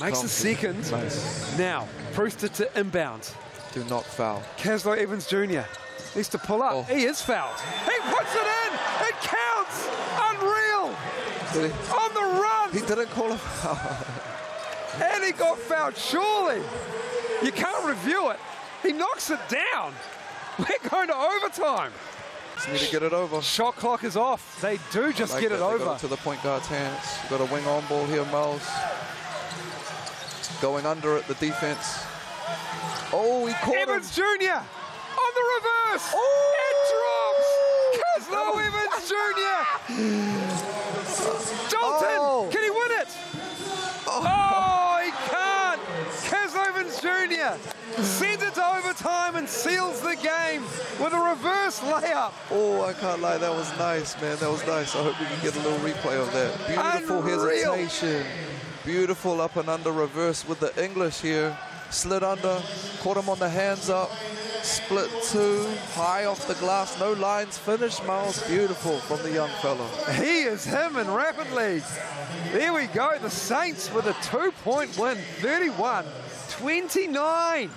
Makes the second. Nice. Now, Brewster to inbound. Do not foul. Kazlo Evans Jr. needs to pull up. Oh. He is fouled. He puts it in. It counts. Unreal. On the run. He didn't call a foul. And he got fouled. Surely. You can't review it. He knocks it down. We're going to overtime. Just need to get it over. Shot clock is off. They do just Like get that. it They over. it to the point guard's hands. Got a wing on ball here, Miles. Going under at the defense. Oh, he caught Evans him. Jr. on the reverse. Oh! It drops. Oh! Kazlo Evans Jr. Jr. sends it to overtime and seals the game with a reverse layup. Oh, I can't lie. That was nice, man. That was nice. I hope we can get a little replay of that. Beautiful Unreal. hesitation. Beautiful up and under reverse with the English here. Slid under, caught him on the hands up. Split two, high off the glass, no lines, finish Miles. Beautiful from the young fella. He is him in Rapid League. There we go. The Saints with a two point win, 31 29.